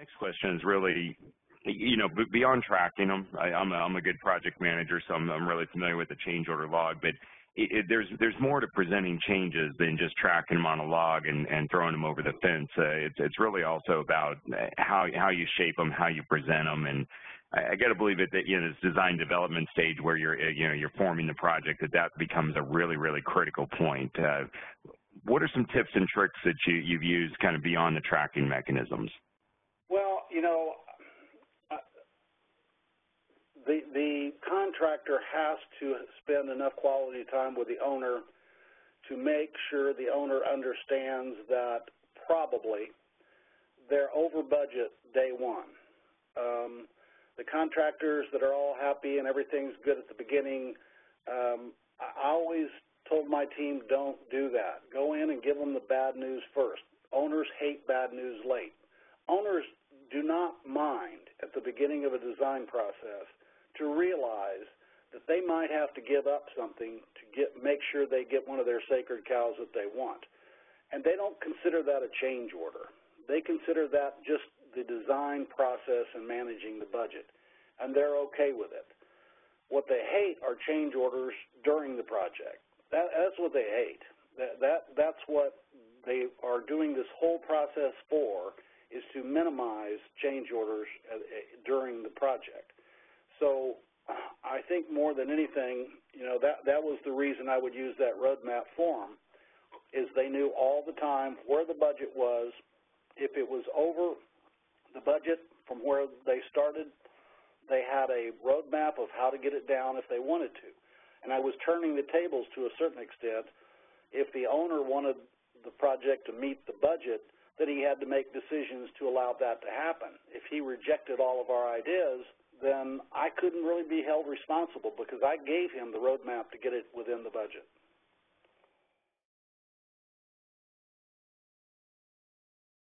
next question is really, you know, beyond tracking them, I, am a, I'm a good project manager, so I'm, I'm really familiar with the change order log, but it, it, there's there's more to presenting changes than just tracking them on a log and, and throwing them over the fence. Uh, it's it's really also about how how you shape them, how you present them, and I, I got to believe that, that you know this design development stage where you're you know you're forming the project that that becomes a really really critical point. Uh, what are some tips and tricks that you you've used kind of beyond the tracking mechanisms? You know, the, the contractor has to spend enough quality time with the owner to make sure the owner understands that probably they're over budget day one. Um, the contractors that are all happy and everything's good at the beginning, um, I always told my team don't do that. Go in and give them the bad news first. Owners hate bad news late. Owners do not mind at the beginning of a design process to realize that they might have to give up something to get make sure they get one of their sacred cows that they want. And they don't consider that a change order. They consider that just the design process and managing the budget. And they're okay with it. What they hate are change orders during the project. That, that's what they hate. That, that, that's what they are doing this whole process for, is to minimize change orders uh, uh, during the project. So I think more than anything, you know, that, that was the reason I would use that roadmap form, is they knew all the time where the budget was. If it was over the budget from where they started, they had a roadmap of how to get it down if they wanted to. And I was turning the tables to a certain extent. If the owner wanted the project to meet the budget, then he had to make decisions to allow that to happen. If he rejected all of our ideas, then I couldn't really be held responsible because I gave him the roadmap to get it within the budget.